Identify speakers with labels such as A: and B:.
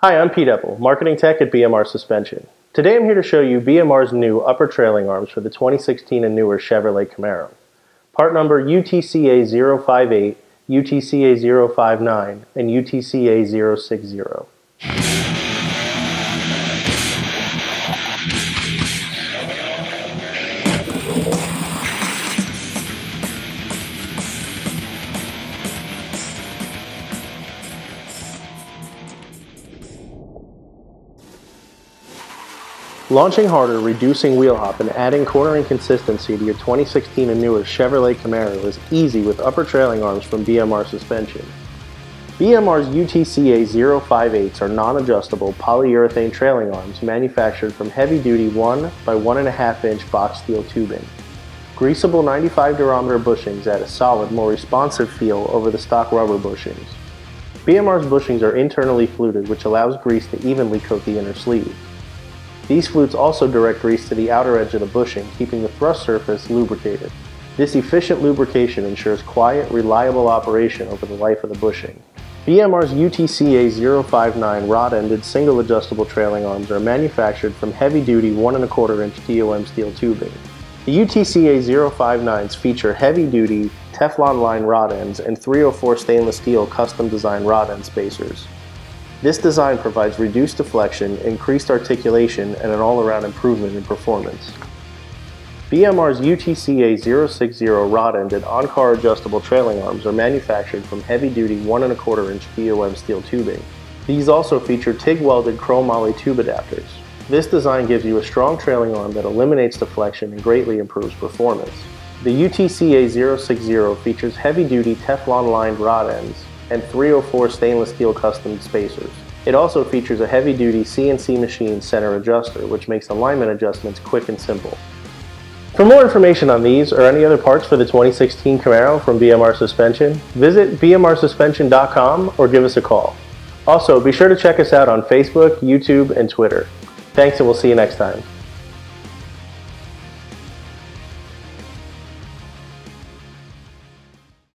A: Hi, I'm Pete Eppel, Marketing Tech at BMR Suspension. Today I'm here to show you BMR's new upper trailing arms for the 2016 and newer Chevrolet Camaro. Part number UTCA058, UTCA059, and UTCA060. Launching harder, reducing wheel hop, and adding cornering consistency to your 2016 and newer Chevrolet Camaro is easy with upper trailing arms from BMR Suspension. BMR's UTCA 058s are non-adjustable polyurethane trailing arms manufactured from heavy-duty 1 by 1.5 inch box steel tubing. Greasable 95 durometer bushings add a solid, more responsive feel over the stock rubber bushings. BMR's bushings are internally fluted which allows grease to evenly coat the inner sleeve. These flutes also direct grease to the outer edge of the bushing, keeping the thrust surface lubricated. This efficient lubrication ensures quiet, reliable operation over the life of the bushing. BMR's UTCA 059 rod-ended single adjustable trailing arms are manufactured from heavy-duty 1.25 inch DOM steel tubing. The UTCA 059s feature heavy-duty Teflon line rod ends and 304 stainless steel custom designed rod end spacers. This design provides reduced deflection, increased articulation, and an all-around improvement in performance. BMR's UTCA 060 rod-ended on-car adjustable trailing arms are manufactured from heavy-duty 1.25 inch DOM steel tubing. These also feature TIG-welded chromoly tube adapters. This design gives you a strong trailing arm that eliminates deflection and greatly improves performance. The UTCA 060 features heavy-duty Teflon-lined rod ends and 304 stainless steel custom spacers. It also features a heavy-duty CNC machine center adjuster, which makes alignment adjustments quick and simple. For more information on these or any other parts for the 2016 Camaro from BMR Suspension, visit bmrsuspension.com or give us a call. Also, be sure to check us out on Facebook, YouTube, and Twitter. Thanks and we'll see you next time.